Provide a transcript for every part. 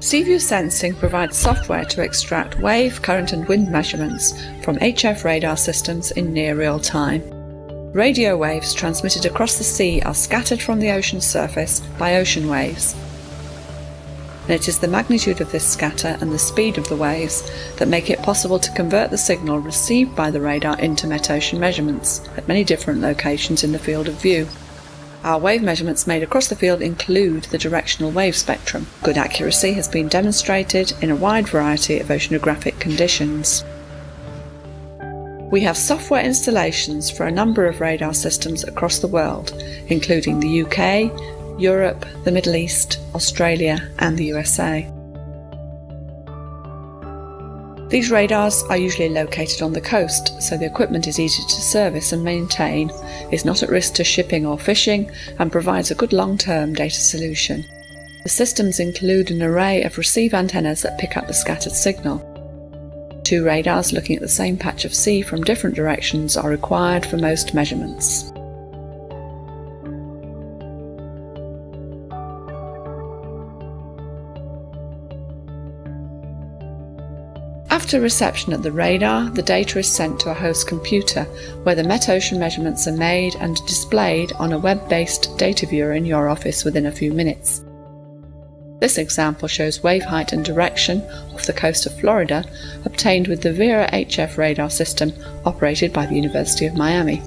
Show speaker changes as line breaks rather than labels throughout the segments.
Seaview Sensing provides software to extract wave, current, and wind measurements from HF radar systems in near real time. Radio waves transmitted across the sea are scattered from the ocean surface by ocean waves. And it is the magnitude of this scatter and the speed of the waves that make it possible to convert the signal received by the radar into metocean measurements at many different locations in the field of view. Our wave measurements made across the field include the directional wave spectrum. Good accuracy has been demonstrated in a wide variety of oceanographic conditions. We have software installations for a number of radar systems across the world, including the UK, Europe, the Middle East, Australia, and the USA. These radars are usually located on the coast, so the equipment is easy to service and maintain, is not at risk to shipping or fishing, and provides a good long term data solution. The systems include an array of receive antennas that pick up the scattered signal. Two radars looking at the same patch of sea from different directions are required for most measurements. After reception at the radar, the data is sent to a host computer where the metocean measurements are made and displayed on a web based data viewer in your office within a few minutes. This example shows wave height and direction off the coast of Florida obtained with the WERA HF radar system operated by the University of Miami.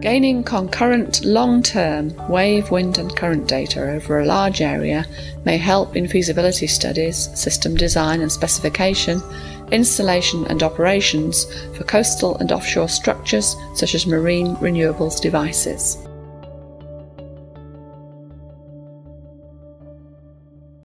Gaining concurrent long term wave, wind, and current data over a large area may help in feasibility studies, system design and specification, installation and operations for coastal and offshore structures such as marine renewables devices.